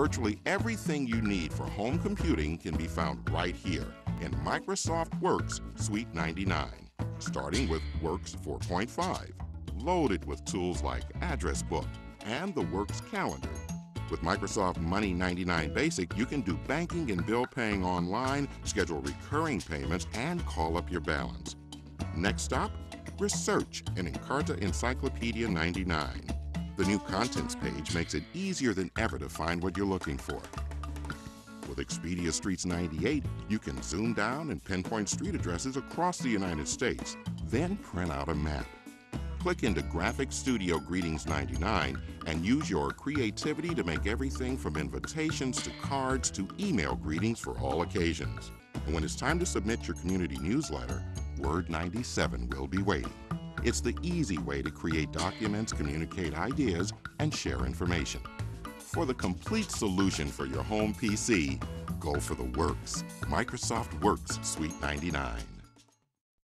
Virtually everything you need for home computing can be found right here in Microsoft Works Suite 99, starting with Works 4.5, loaded with tools like Address Book and the Works Calendar. With Microsoft Money 99 Basic, you can do banking and bill paying online, schedule recurring payments, and call up your balance. Next stop, Research in Encarta Encyclopedia 99. The new contents page makes it easier than ever to find what you're looking for. With Expedia Streets 98, you can zoom down and pinpoint street addresses across the United States, then print out a map. Click into Graphic Studio Greetings 99 and use your creativity to make everything from invitations to cards to email greetings for all occasions. And when it's time to submit your community newsletter, Word 97 will be waiting. It's the easy way to create documents, communicate ideas, and share information. For the complete solution for your home PC, go for the Works. Microsoft Works Suite 99.